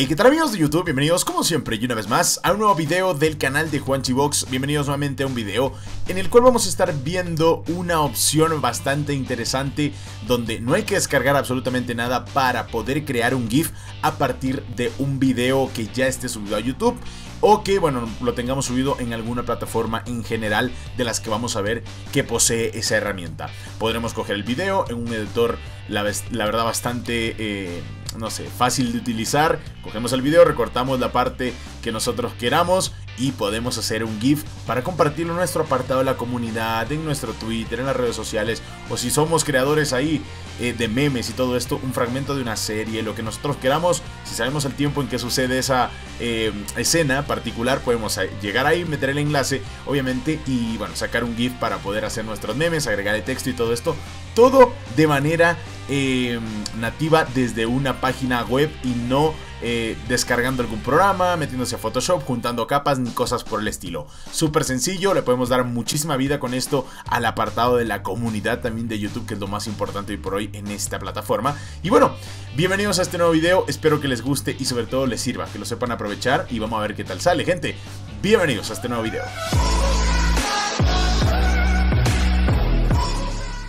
Hey, ¿qué tal amigos de YouTube? Bienvenidos como siempre y una vez más a un nuevo video del canal de Juanchibox Bienvenidos nuevamente a un video en el cual vamos a estar viendo una opción bastante interesante Donde no hay que descargar absolutamente nada para poder crear un GIF a partir de un video que ya esté subido a YouTube o que, bueno, lo tengamos subido en alguna plataforma en general de las que vamos a ver que posee esa herramienta. Podremos coger el video en un editor, la, verdad, bastante, eh, no sé, fácil de utilizar. Cogemos el video, recortamos la parte que nosotros queramos y podemos hacer un GIF para compartirlo en nuestro apartado de la comunidad, en nuestro Twitter, en las redes sociales o si somos creadores ahí eh, de memes y todo esto, un fragmento de una serie, lo que nosotros queramos, si sabemos el tiempo en que sucede esa eh, escena particular, podemos llegar ahí, meter el enlace, obviamente, y bueno, sacar un GIF para poder hacer nuestros memes, agregar el texto y todo esto, todo de manera eh, nativa desde una página web y no eh, descargando algún programa, metiéndose a Photoshop, juntando capas ni cosas por el estilo. Súper sencillo, le podemos dar muchísima vida con esto al apartado de la comunidad también de YouTube, que es lo más importante hoy por hoy en esta plataforma. Y bueno, bienvenidos a este nuevo video, espero que les guste y sobre todo les sirva, que lo sepan aprovechar y vamos a ver qué tal sale, gente. Bienvenidos a este nuevo video.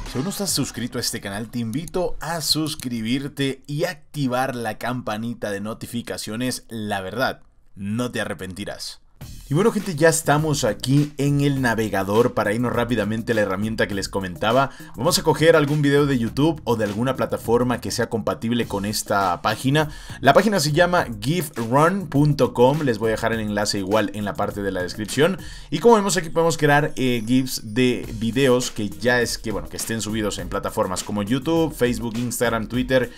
Si aún no estás suscrito a este canal, te invito a suscribirte y activar la campanita de notificaciones. La verdad, no te arrepentirás. Y bueno gente, ya estamos aquí en el navegador para irnos rápidamente a la herramienta que les comentaba. Vamos a coger algún video de YouTube o de alguna plataforma que sea compatible con esta página. La página se llama gifrun.com, les voy a dejar el enlace igual en la parte de la descripción. Y como vemos aquí podemos crear eh, GIFs de videos que ya es que, bueno, que estén subidos en plataformas como YouTube, Facebook, Instagram, Twitter,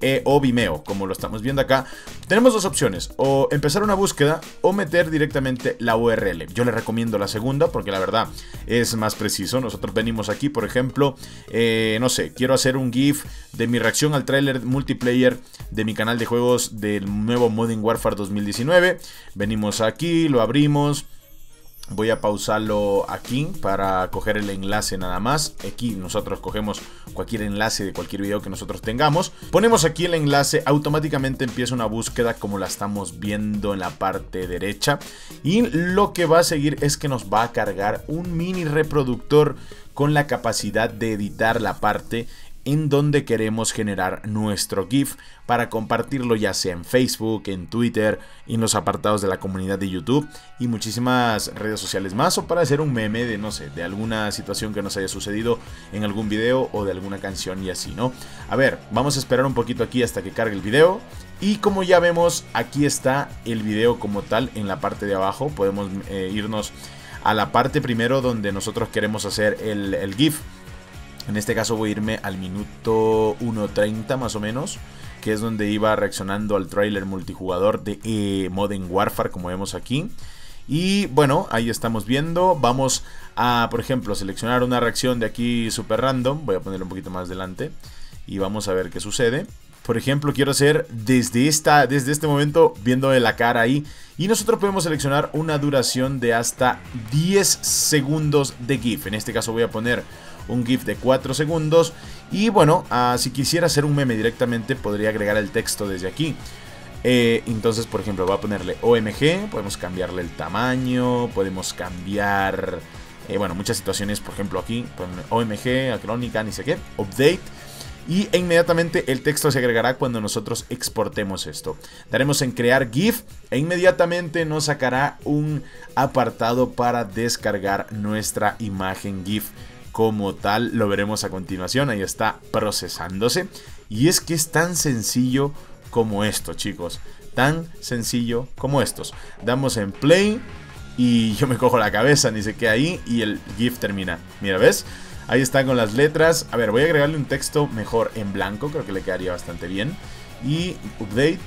e o Vimeo, como lo estamos viendo acá, tenemos dos opciones, o empezar una búsqueda o meter directamente la URL. Yo le recomiendo la segunda porque la verdad es más preciso. Nosotros venimos aquí, por ejemplo, eh, no sé, quiero hacer un GIF de mi reacción al tráiler multiplayer de mi canal de juegos del nuevo Modern Warfare 2019. Venimos aquí, lo abrimos Voy a pausarlo aquí para coger el enlace nada más. Aquí nosotros cogemos cualquier enlace de cualquier video que nosotros tengamos. Ponemos aquí el enlace, automáticamente empieza una búsqueda como la estamos viendo en la parte derecha. Y lo que va a seguir es que nos va a cargar un mini reproductor con la capacidad de editar la parte en donde queremos generar nuestro GIF para compartirlo ya sea en Facebook, en Twitter, en los apartados de la comunidad de YouTube y muchísimas redes sociales más o para hacer un meme de no sé, de alguna situación que nos haya sucedido en algún video o de alguna canción y así, ¿no? A ver, vamos a esperar un poquito aquí hasta que cargue el video y como ya vemos, aquí está el video como tal en la parte de abajo, podemos eh, irnos a la parte primero donde nosotros queremos hacer el, el GIF en este caso voy a irme al minuto 1.30 más o menos, que es donde iba reaccionando al trailer multijugador de eh, Modern Warfare, como vemos aquí. Y bueno, ahí estamos viendo. Vamos a, por ejemplo, seleccionar una reacción de aquí super random. Voy a ponerlo un poquito más adelante. Y vamos a ver qué sucede. Por ejemplo, quiero hacer desde, esta, desde este momento viendo la cara ahí. Y nosotros podemos seleccionar una duración de hasta 10 segundos de GIF. En este caso voy a poner un GIF de 4 segundos. Y bueno, ah, si quisiera hacer un meme directamente, podría agregar el texto desde aquí. Eh, entonces, por ejemplo, voy a ponerle OMG, podemos cambiarle el tamaño, podemos cambiar, eh, bueno, muchas situaciones, por ejemplo, aquí, OMG, acrónica, ni sé qué, update. Y inmediatamente el texto se agregará cuando nosotros exportemos esto. Daremos en crear GIF e inmediatamente nos sacará un apartado para descargar nuestra imagen GIF como tal, lo veremos a continuación, ahí está procesándose. Y es que es tan sencillo como esto, chicos. Tan sencillo como estos. Damos en play y yo me cojo la cabeza, ni sé qué ahí, y el GIF termina. Mira, ¿ves? Ahí está con las letras. A ver, voy a agregarle un texto mejor en blanco, creo que le quedaría bastante bien. Y update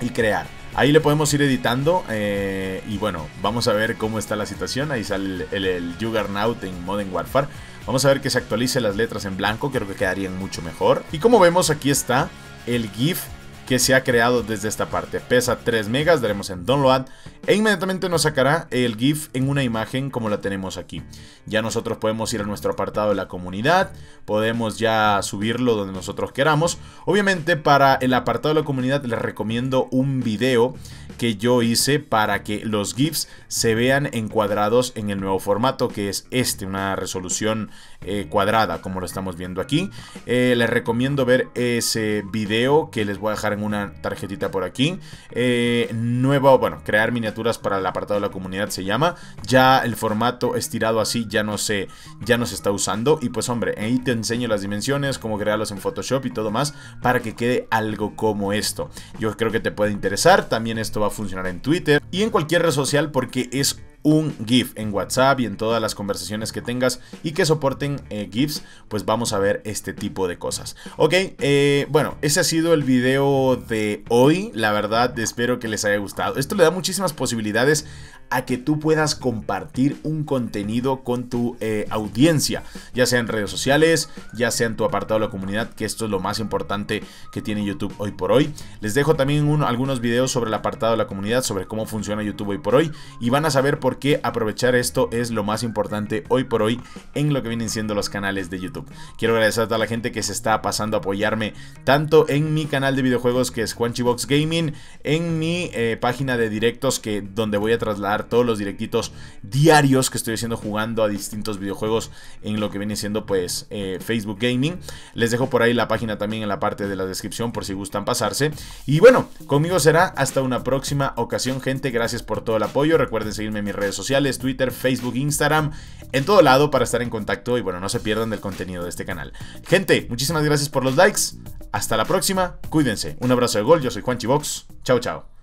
y crear. Ahí le podemos ir editando eh, y bueno, vamos a ver cómo está la situación. Ahí sale el, Juggernaut en Modern Warfare. Vamos a ver que se actualice las letras en blanco, creo que quedarían mucho mejor. Y como vemos aquí está el GIF que se ha creado desde esta parte. Pesa 3 megas, daremos en download e inmediatamente nos sacará el GIF en una imagen como la tenemos aquí. Ya nosotros podemos ir a nuestro apartado de la comunidad, podemos ya subirlo donde nosotros queramos. Obviamente para el apartado de la comunidad les recomiendo un video que yo hice para que los GIFs se vean encuadrados en el nuevo formato que es este, una resolución eh, cuadrada como lo estamos viendo aquí. Eh, les recomiendo ver ese video que les voy a dejar en una tarjetita por aquí. Eh, nuevo, bueno, crear miniaturas para el apartado de la comunidad se llama. Ya el formato estirado así ya no se, ya no se está usando. Y pues hombre, ahí te enseño las dimensiones, cómo crearlos en Photoshop y todo más para que quede algo como esto. Yo creo que te puede interesar. También esto va a funcionar en Twitter y en cualquier red social porque es un GIF en WhatsApp y en todas las conversaciones que tengas y que soporten eh, GIFs, pues vamos a ver este tipo de cosas. Ok, eh, bueno, ese ha sido el video de hoy. La verdad, espero que les haya gustado. Esto le da muchísimas posibilidades a que tú puedas compartir un contenido con tu eh, audiencia, ya sea en redes sociales, ya sea en tu apartado de la comunidad, que esto es lo más importante que tiene YouTube hoy por hoy. Les dejo también algunos videos sobre el apartado de la comunidad, sobre cómo funciona YouTube hoy por hoy, y van a saber por qué aprovechar esto es lo más importante hoy por hoy en lo que vienen siendo los canales de YouTube. Quiero agradecer a toda la gente que se está pasando a apoyarme tanto en mi canal de videojuegos que es Box Gaming, en mi eh, página de directos que donde voy a trasladar todos los directitos diarios que estoy haciendo jugando a distintos videojuegos en lo que viene siendo pues eh, Facebook Gaming. Les dejo por ahí la página también en la parte de la descripción por si gustan pasarse. Y bueno, conmigo será hasta una próxima ocasión gente. Gracias por todo el apoyo. Recuerden seguirme en mis redes sociales, Twitter, Facebook, Instagram, en todo lado para estar en contacto y bueno, no se pierdan del contenido de este canal. Gente, muchísimas gracias por los likes. Hasta la próxima, cuídense. Un abrazo de gol, yo soy Juan Chivox. Chao, chao.